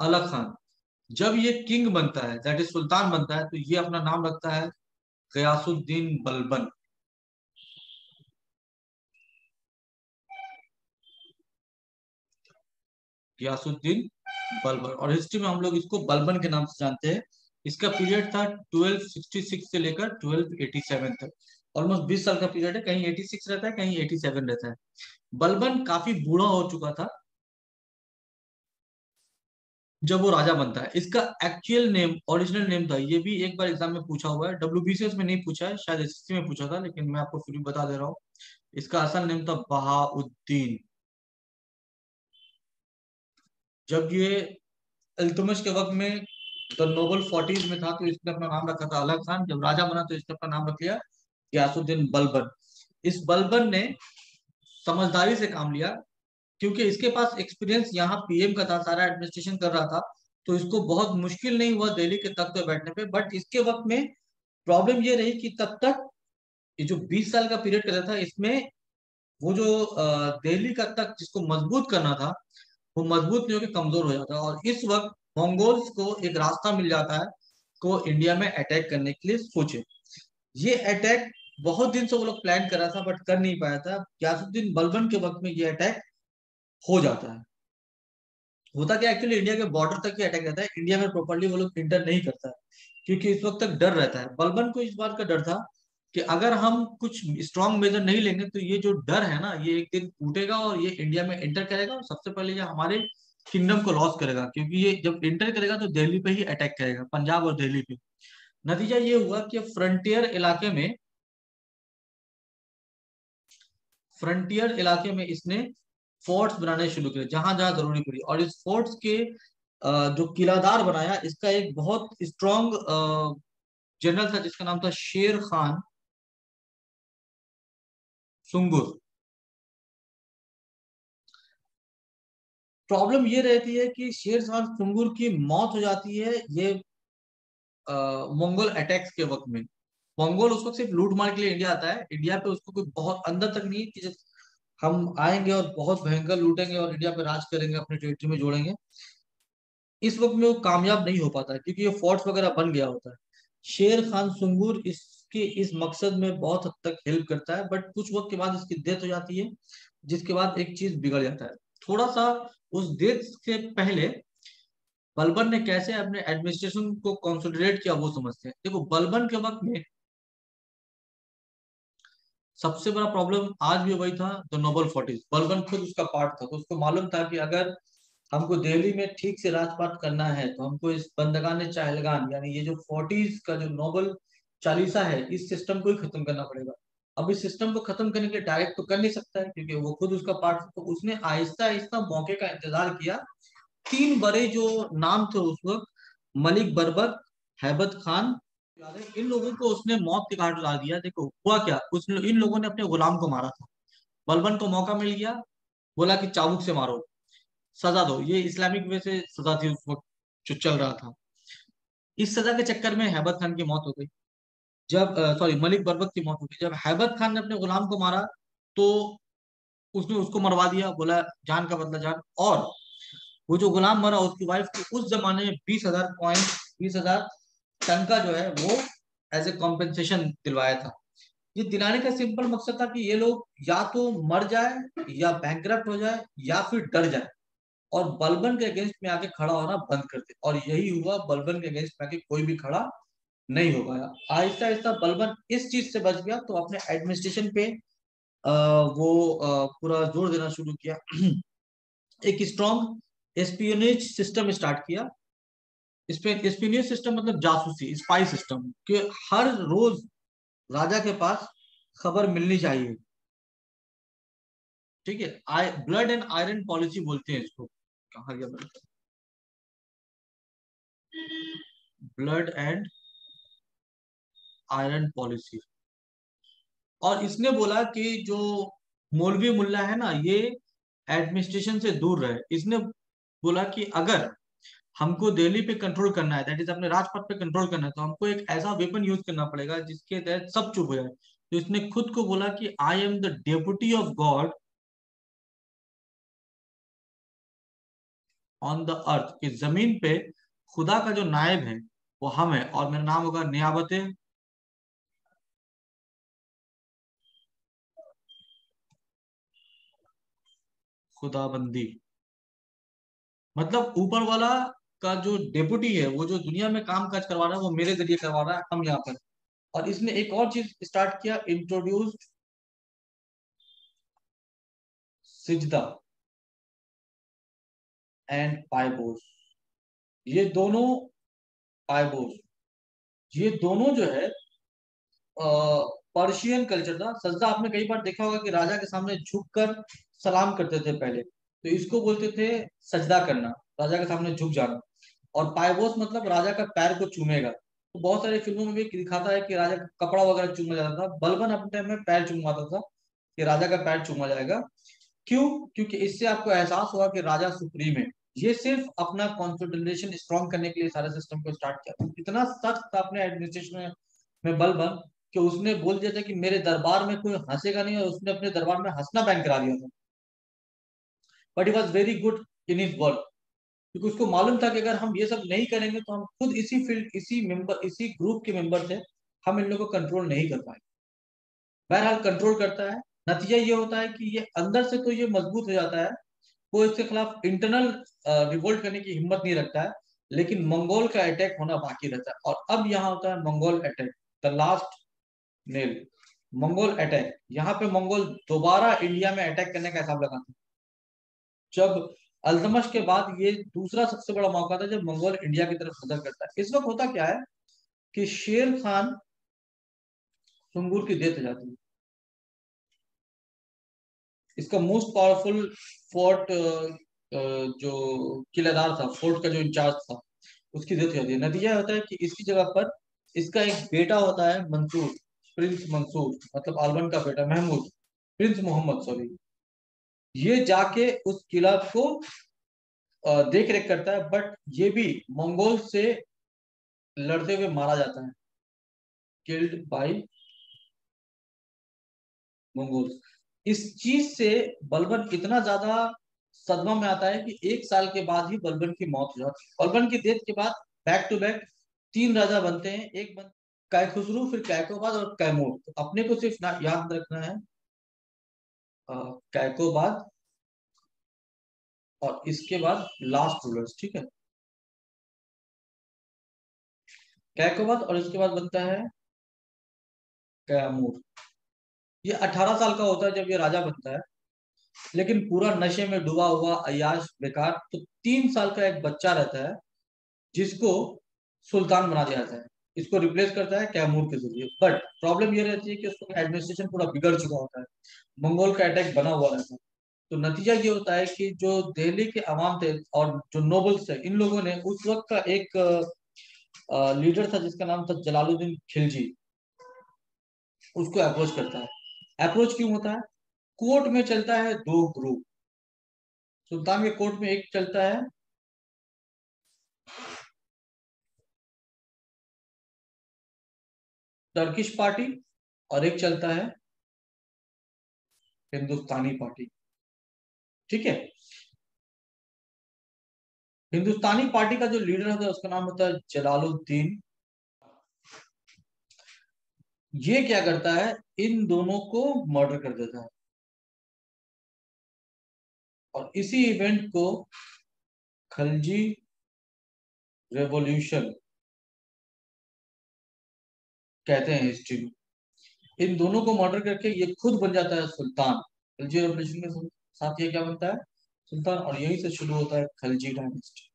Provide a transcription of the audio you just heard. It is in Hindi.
अलग खान। जब ये किंग बनता है दैट इज़ सुल्तान बनता है तो ये अपना नाम रखता है गयासुद्दीन बलबन। गयासुद्दीन बलबन। और हिस्ट्री में हम लोग इसको बलबन के नाम से जानते हैं। इसका पीरियड था 1266 से लेकर 1287 तक। ऑलमोस्ट 20 साल का पीरियड है। कहीं 86 रहता है, कहीं 87 रहता है। बलबन काफ़ी बूढ़ा हो चुका था। जब वो राजा बनता है। इसका एक्चुअल नेम ओरिजिनल नेम था। ये भी एक बार एग्ज़ाम में पूछा हुआ है। डब्ल्यू में नहीं पूछा है। शायद एसएससी में पूछा था, लेकिन मैं आपको फिर भी बता दे रहा हूँ। इसका असल नेम था बहाउद्दीन। जब ये अल्तुमश के वक्त में तो नोबल फोर्टीज में था तो इसने अपना नाम रखा था अलग खान। जब राजा बना तो इसने अपना नाम रख लिया, गयासुद्दीन बलबन। इस बलबन ने समझदारी से काम लिया। क्योंकि इसके पास एक्सपीरियंस यहाँ पीएम का था, सारा एडमिनिस्ट्रेशन कर रहा था तो इसको बहुत मुश्किल नहीं हुआ दिल्ली के तख्त पर बैठने पे। बट इसके वक्त में प्रॉब्लम ये रही कि तब तक ये जो 20 साल का पीरियड कर था, इसमें वो जो दिल्ली का तख्त जिसको मज़बूत करना था, वो मज़बूत नहीं होकर कमज़ोर हो जाता। और इस वक्त मंगोल्स को एक रास्ता मिल जाता है, को इंडिया में अटैक करने के लिए सोचे। ये अटैक बहुत दिन से वो लोग प्लान कर रहा था बट कर नहीं पाया था। ग्यासुद्दीन बलबन के वक्त में ये अटैक हो जाता है। होता क्या एक्चुअली इंडिया के बॉर्डर तक ही अटैक रहता है। इंडिया में प्रॉपरली वो लोग इंटर नहीं करता है, क्योंकि इस वक्त तक डर रहता है। बलबन को इस बात का डर था कि अगर हम कुछ स्ट्रॉन्ग मेजर नहीं लेंगे तो ये जो डर है ना, ये एक दिन टूटेगा और ये इंडिया में एंटर करेगा और सबसे पहले ये हमारे किंगडम को लॉस करेगा, क्योंकि ये जब एंटर करेगा तो दिल्ली पे ही अटैक करेगा, पंजाब और दिल्ली पे। नतीजा ये हुआ कि फ्रंटियर इलाके में फ्रंटियर इलाके में इसने फोर्ट्स बनाने शुरू किए जहाँ जहाँ ज़रूरी पड़ी। और इस फोर्ट्स के जो किलादार बनाया, इसका एक बहुत स्ट्रॉन्ग जनरल था, जिसका नाम था शेर खान। सुंगुर। प्रॉब्लम ये रहती है कि शेर खान सुंगुर की मौत हो जाती है, ये मंगोल अटैक्स के वक्त में। मंगोल उस वक्त सिर्फ़ लूट मार के लिए इंडिया आता है। इंडिया पे उसको कोई बहुत अंदर तक नहीं, कि हम आएँगे और बहुत भयंकर लूटेंगे और इंडिया पे राज करेंगे, अपने टेरिटरी में जोड़ेंगे। इस वक्त में वो कामयाब नहीं हो पाता है, क्योंकि ये फोर्ट्स वगैरह बन गया होता है। शेर खान सुंगुर इसके, इस मकसद में बहुत हद तक हेल्प करता है बट कुछ वक्त के बाद इसकी डेथ हो जाती है, जिसके बाद एक चीज़ बिगड़ जाता है। थोड़ा सा उस डेथ से पहले बलबन ने कैसे अपने एडमिनिस्ट्रेशन को कंसोलिडेट किया वो समझते हैं। देखो, बलबन के वक्त में सबसे बड़ा प्रॉब्लम आज भी वही था द नोबल फोर्टीज बलबन खुद उसका पार्ट था तो उसको मालूम था कि अगर हमको दिल्ली में ठीक से राजपाट करना है तो हमको इस बंदगान चाहलगान, यानी ये जो फोर्टीज का जो नोबल चालीसा है, इस सिस्टम को ही खत्म करना पड़ेगा। अब इस सिस्टम को खत्म करने के लिए डायरेक्ट तो कर नहीं सकता है, क्योंकि वो खुद उसका पार्ट था तो उसने आहिस्ता आहिस्ता मौके का इंतज़ार किया। तीन बड़े जो नाम थे उस वक्त, मलिक बरबक हैबत खान इन लोगों को उसने मौत के घाट उतार दिया। देखो, हुआ क्या? उस इन लोगों ने अपने गुलाम को मारा था। बलबन को मौका मिल गया, बोला कि चाबुक से मारो, सजा दो। ये इस्लामिक वे से सजा थी उस वक्त, जो चल रहा था। इस सजा के चक्कर में हैबत खान की मौत हो गई। जब सॉरी मलिक बरबक की मौत हो गई। जब हैबत खान ने अपने गुलाम को मारा तो उसने उसको मरवा दिया, बोला, जान का बदला जान। और वो जो गुलाम मरा उसकी वाइफ को, उस जमाने में बीस हज़ार पॉइंट बीस हज़ार टन का जो है वो एज ए कॉम्पेंसेशन दिलवाया था। ये दिलाने का सिंपल मकसद था कि ये लोग या तो मर जाए या बैंक हो जाए या फिर डर जाए और बलबन के अगेंस्ट में आके खड़ा होना बंद कर दे। और यही हुआ बलबन के अगेंस्ट में आके कोई भी खड़ा नहीं हो पाया। आहिस्ता आहिस्ता बलबन इस चीज़ से बच गया तो अपने एडमिनिस्ट्रेशन पे आ, वो पूरा ज़ोर देना शुरू किया। एक स्ट्रॉन्ग एस्पियोनेज सिस्टम स्टार्ट किया। स्पिनियस सिस्टम मतलब जासूसी स्पाई सिस्टम कि हर रोज राजा के पास खबर मिलनी चाहिए। ठीक है? I blood and iron policy बोलते हैं इसको। कहा गया ब्लड एंड आयरन पॉलिसी और इसने बोला कि जो मौलवी मुल्ला है ना, ये एडमिनिस्ट्रेशन से दूर रहे। इसने बोला कि अगर हमको दिल्ली पे कंट्रोल करना है दैट इज़ अपने राजपथ पे कंट्रोल करना है तो हमको एक ऐसा वेपन यूज़ करना पड़ेगा जिसके तहत सब चुप हो जाए। तो इसने खुद को बोला कि I am the deputy of God on the earth कि ज़मीन पे खुदा का जो नायब है, वो हम है, और मेरा नाम होगा नियाबत। खुदाबंदी। मतलब ऊपर वाला का जो डेपुटी है, वो जो दुनिया में काम काज करवा रहा है, वो मेरे ज़रिए करवा रहा है, हम यहाँ पर। और इसने एक और चीज़ स्टार्ट किया इंट्रोड्यूस्ड सिजदा एंड पाइबोस ये दोनों पाइबोस ये दोनों जो है पर्शियन कल्चर था। सजदा, आपने कई बार देखा होगा कि राजा के सामने झुककर सलाम करते थे पहले। तो इसको बोलते थे सजदा करना, राजा के सामने झुक जाना। और पाइबोस मतलब राजा का पैर को चूमेगा। तो बहुत सारी फ़िल्मों में भी दिखाता है कि राजा का कपड़ा वगैरह चूमा जाता था। बलबन अपने टाइम में पैर चूमाता था कि राजा का पैर चूमा जाएगा। क्यों? क्योंकि इससे आपको एहसास हुआ कि राजा सुप्रीम है। ये सिर्फ़ अपना कॉन्फिडेंशन स्ट्रॉन्ग करने के लिए सारे सिस्टम को स्टार्ट किया। इतना सख्त था अपने एडमिनिस्ट्रेशन में बलबन कि उसने बोल दिया था कि मेरे दरबार में कोई हंसेगा नहीं और उसने अपने दरबार में हंसना बैन करा दिया था। But he was very good in his work क्योंकि उसको मालूम था कि अगर हम ये सब नहीं करेंगे तो हम खुद इसी फ़ील्ड इसी मेंबर इसी ग्रुप के मेंबर थे हम इन लोगों को कंट्रोल नहीं कर पाएँगे। बहरहाल कंट्रोल करता है। नतीजा ये होता है कि ये अंदर से तो ये मज़बूत हो जाता है, वो इसके खिलाफ इंटरनल रिवोल्ट करने की हिम्मत नहीं रखता है, लेकिन मंगोल का अटैक होना बाकी रहता है। और अब यहाँ होता है Mongol attack the last nail Mongol attack यहाँ पे मंगोल दोबारा इंडिया में अटैक करने का हिसाब लगाते हैं। जब अल्तमश के बाद ये दूसरा सबसे बड़ा मौका था जब मंगोल इंडिया की तरफ़ सदर करता है। इस वक्त होता क्या है कि शेर खान सुंगूर की डेथ जाती है इसका मोस्ट पावरफुल फोर्ट जो किलेदार था फोर्ट का जो इंचार्ज था, उसकी डेथ जाती है नतीजा होता है कि इसकी जगह पर इसका एक बेटा होता है मंसूर प्रिंस मंसूर मतलब आलबन का बेटा, महमूद प्रिंस मोहम्मद सॉरी ये जाके उस किला को देख रेख करता है बट ये भी मंगोल से लड़ते हुए मारा जाता है। Killed by Mongol. इस चीज़ से बलबन इतना ज़्यादा सदमा में आता है कि एक साल के बाद ही बलबन की मौत हो जाती है। बलबन की डेथ के बाद बैक टू बैक तीन राजा बनते हैं। एक बन कै खुसरू फिर कैकोबाद और कैमूर। तो अपने को सिर्फ़ याद रखना है। कैकोबाद और इसके बाद लास्ट रूलर्स ठीक है? कैकोबाद और इसके बाद बनता है कैमूर। ये 18 साल का होता है जब ये राजा बनता है, लेकिन पूरा नशे में डूबा हुआ अयाश बेकार तो तीन साल का एक बच्चा रहता है जिसको सुल्तान बना दिया जाता है। इसको रिप्लेस करता है कैमूर के ज़रिए। बट प्रॉब्लम ये रहती है कि उसका एडमिनिस्ट्रेशन पूरा बिगड़ चुका होता है। मंगोल का अटैक बना हुआ रहता है। तो नतीजा ये होता है कि जो दिल्ली के अवाम थे और जो नोबल्स थे, इन लोगों ने उस वक्त का एक लीडर था जिसका नाम था जलालुद्दीन खिलजी। उसको अप्रोच करता है। अप्रोच क्यों होता है? कोर्ट में चलता है दो ग्रुप सुल्तान के कोर्ट में एक चलता है टर्किश पार्टी और एक चलता है हिंदुस्तानी पार्टी। ठीक है? हिंदुस्तानी पार्टी का जो लीडर होता है, उसका नाम होता है जलालुद्दीन। ये क्या करता है? इन दोनों को मर्डर कर देता है। और इसी इवेंट को खलजी रेवोल्यूशन कहते हैं हिस्ट्री में इन दोनों को मर्डर करके ये खुद बन जाता है सुल्तान। खलजी रेवल्यूशन साथ ये क्या बनता है? सुल्तान, और यहीं से शुरू होता है खलजी डायनेस्टी